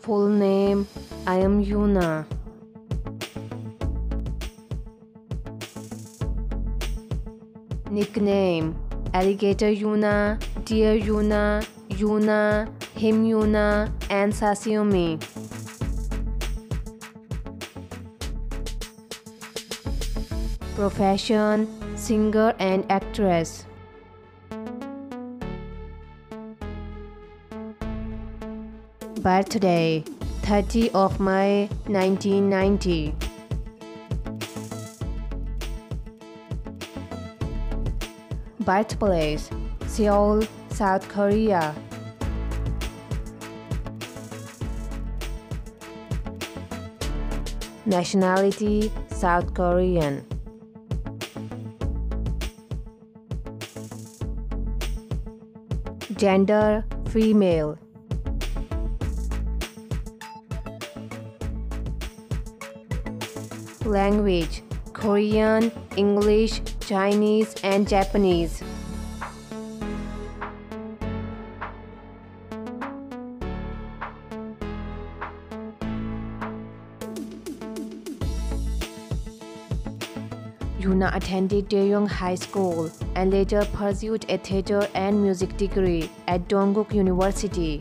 Full name I am Yoona. Nickname Alligator Yoona, Deer Yoona, Yoona, Him Yoona, and Sashimi. Profession Singer and actress. Birthday 30 of May 1990. Birthplace Seoul, South Korea. Nationality South Korean. Gender female. Language Korean, English, Chinese, and Japanese. Yoona attended Daejeon High School and later pursued a theater and music degree at Dongguk University.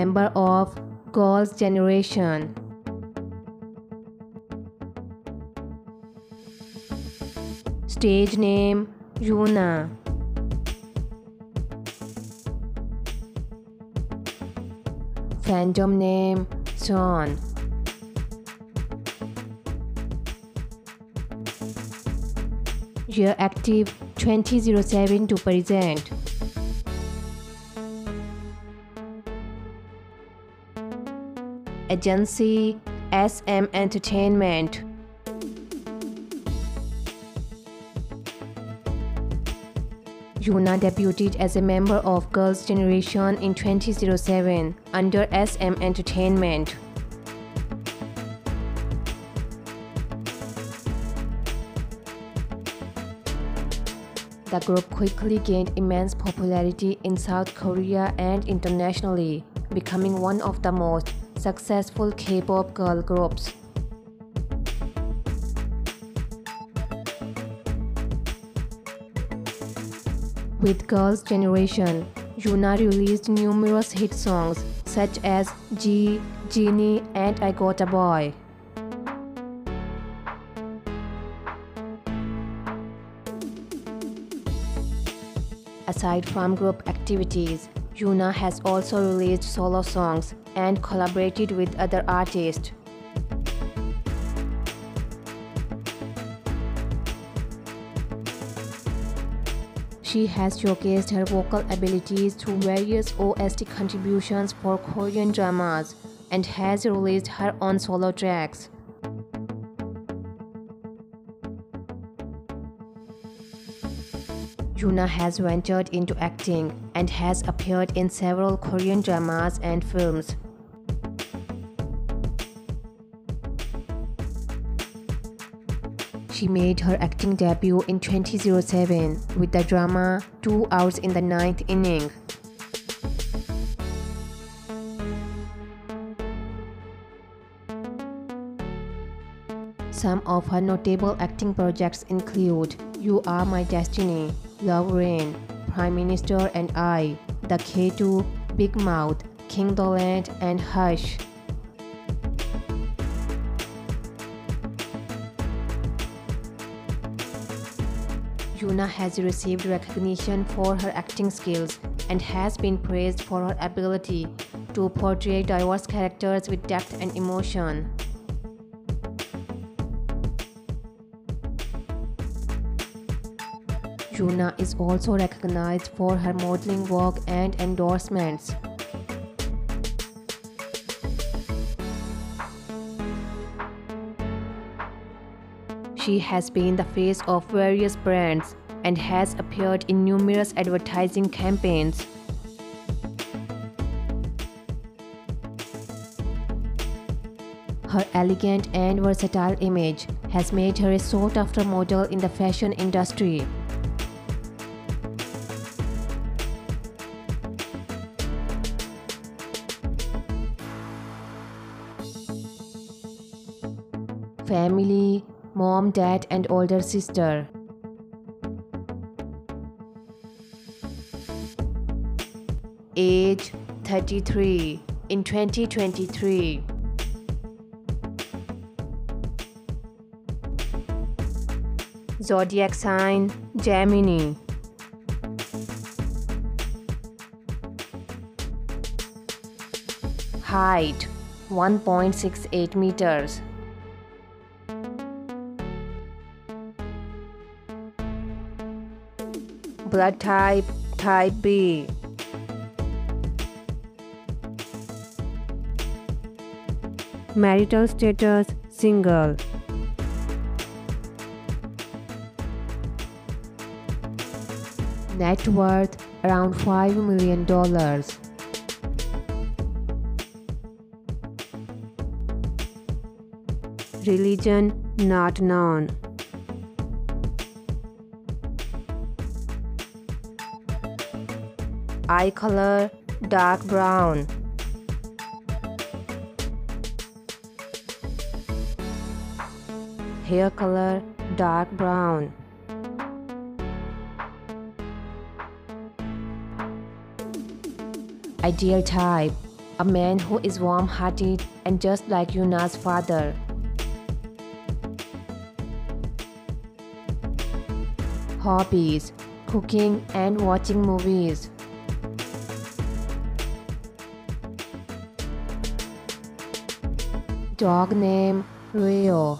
Member of Girls' Generation. Stage name Yoona. Fandom name SONE. Year active 2007 to present. Agency SM Entertainment. Yoona debuted as a member of Girls' Generation in 2007 under SM Entertainment. The group quickly gained immense popularity in South Korea and internationally, becoming one of the most successful K-pop girl groups. With Girls' Generation, Yoona released numerous hit songs such as Gee, Genie, and I Got a Boy. Aside from group activities, Yoona has also released solo songs and collaborated with other artists. She has showcased her vocal abilities through various OST contributions for Korean dramas and has released her own solo tracks. Yoona has ventured into acting and has appeared in several Korean dramas and films. She made her acting debut in 2007 with the drama Two Outs in the Ninth Inning. Some of her notable acting projects include You Are My Destiny, Love Prime Minister and I, The K2, Big Mouth, King and Hush. Yoona has received recognition for her acting skills and has been praised for her ability to portray diverse characters with depth and emotion. Yoona is also recognized for her modeling work and endorsements. She has been the face of various brands and has appeared in numerous advertising campaigns. Her elegant and versatile image has made her a sought after model in the fashion industry. Mom, dad, and older sister. Age 33 in 2023. Zodiac sign Gemini. Height 1.68 meters. Blood type type B. Marital status single. Net worth around $5 million. Religion not known. Eye color dark brown. Hair color dark brown. Ideal type a man who is warm hearted and just like Yoona's father. Hobbies cooking and watching movies. Dog name Rio.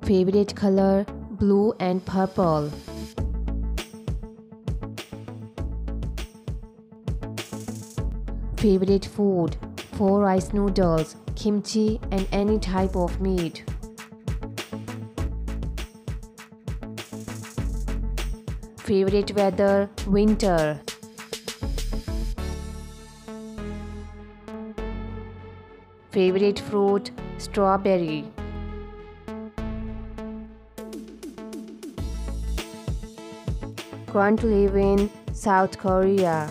Favorite color blue and purple. Favorite food four rice noodles, kimchi, and any type of meat. Favorite weather winter. Favorite fruit strawberry. Current live in South Korea.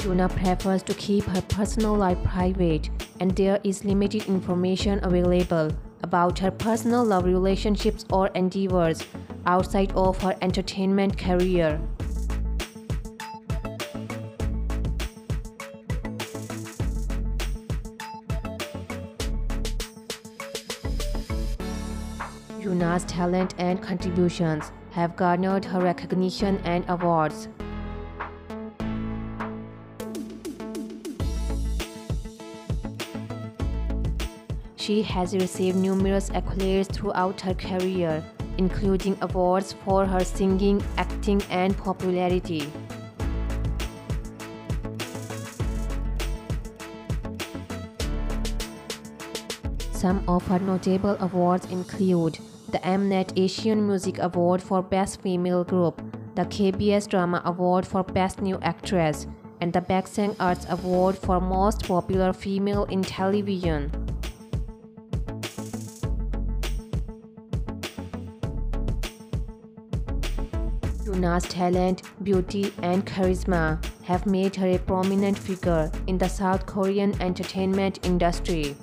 Yoona prefers to keep her personal life private and there is limited information available about her personal love relationships or endeavors outside of her entertainment career. Yoona's talent and contributions have garnered her recognition and awards. She has received numerous accolades throughout her career, including awards for her singing, acting, and popularity. Some of her notable awards include the Mnet Asian Music Award for Best Female Group, the KBS Drama Award for Best New Actress, and the Baeksang Arts Award for Most Popular Female in Television. Yoona's talent, beauty, and charisma have made her a prominent figure in the South Korean entertainment industry.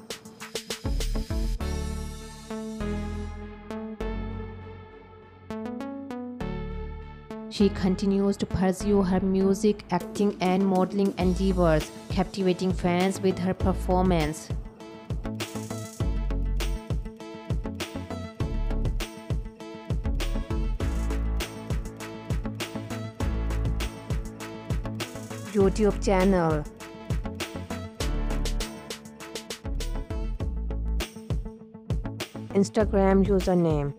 She continues to pursue her music, acting, and modeling endeavors, captivating fans with her performance. YouTube channel. Instagram username